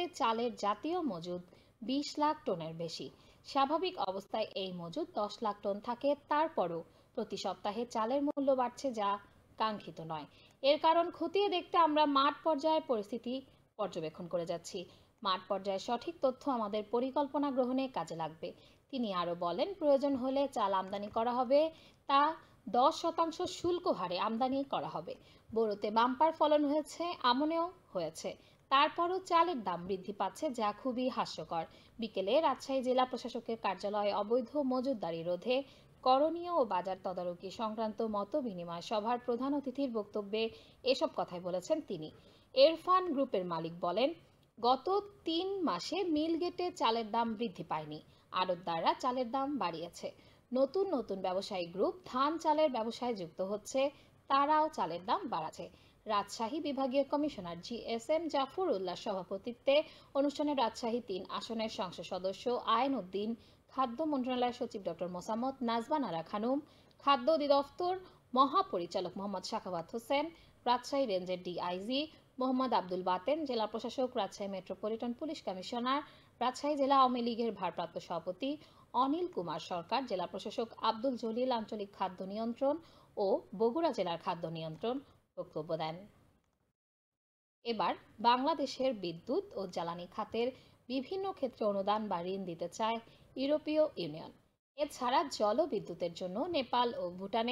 মুহূর্তে চালের জাতীয় মজুদ বিশ লাখ টনের বেশি। স্বাভাবিক অবস্থায় এই মজুদ দশ লাখ টন থাকে, তারপরও প্রতি সপ্তাহে চালের মূল্য বাড়ছে যা কাঙ্ক্ষিত নয়। এর কারণ খতিয়ে দেখতে আমরা মাঠ পর্যায়ের পরিস্থিতি পর্যবেক্ষণ করে যাচ্ছি। মাঠ পর্যায়ে সঠিক তথ্য আমাদের পরিকল্পনা গ্রহণে কাজে লাগবে। তিনি আরও বলেন, প্রয়োজন হলে চাল আমদানি করা হবে, তা দশ শতাংশ শুল্ক হারে আমদানি করা হবে। বোরোতে বাম্পার ফলন হয়েছে, আমনেও হয়েছে। তারপরও চালের দাম বৃদ্ধি পাচ্ছে যা খুবই হাস্যকর। বিকেলে রাজশাহী জেলা প্রশাসকের কার্যালয়ে অবৈধ মজুদদারি রোধে করণীয় ও বাজার তদারকি সংক্রান্ত মত বিনিময় সভার প্রধান অতিথির বক্তব্যে এসব কথাই বলেছেন তিনি। এরফান গ্রুপের মালিক বলেন, গত তিন মাসে মিল গেটে চালের দাম বৃদ্ধি পায়নি। আড়তদাররা চালের দাম বাড়িয়েছে। নতুন নতুন ব্যবসায়ী গ্রুপ ধান চালের ব্যবসায় যুক্ত হচ্ছে, তারাও চালের দাম বাড়াচ্ছে। রাজশাহী বিভাগীয় commissioner G S M Zafar Ullah সভাপতিত্বে অনুষ্ঠানে রাজশাহী তিন আসনের সংসদ সদস্য আইন উদ্দিন খাদ্য মন্ত্রণালয়ের সচিব ডক্টর মোসাম্মদ নাজবান আরা খানুম, খাদ্য অধিদপ্তর মহাপরিচালক মোহাম্মদ শাখাওয়াত হোসেন, রাজশাহী রেঞ্জের ডিআইজি মোহাম্মদ আব্দুল বাতেন, জেলা প্রশাসক, Rajshahi metropolitan police commissioner, Rajshahi জেলা আওয়ামী লীগের ভারপ্রাপ্ত সভাপতি অনিল কুমার সরকার, জেলা প্রশাসক আব্দুল জলিল আঞ্চলিক খাদ্য নিয়ন্ত্রণ ও বগুড়া জেলার খাদ্য নিয়ন্ত্রণ বক্তব্য দেন এবার বাংলাদেশের বিদ্যুৎ ও জ্বালানি খাতের বিভিন্ন ক্ষেত্রে অনুদান বা ঋণ দিতে চায় ইউরোপীয় ইউনিয়ন। এছাড়া জলবিদ্যুতের জন্য নেপাল ও ভুটানে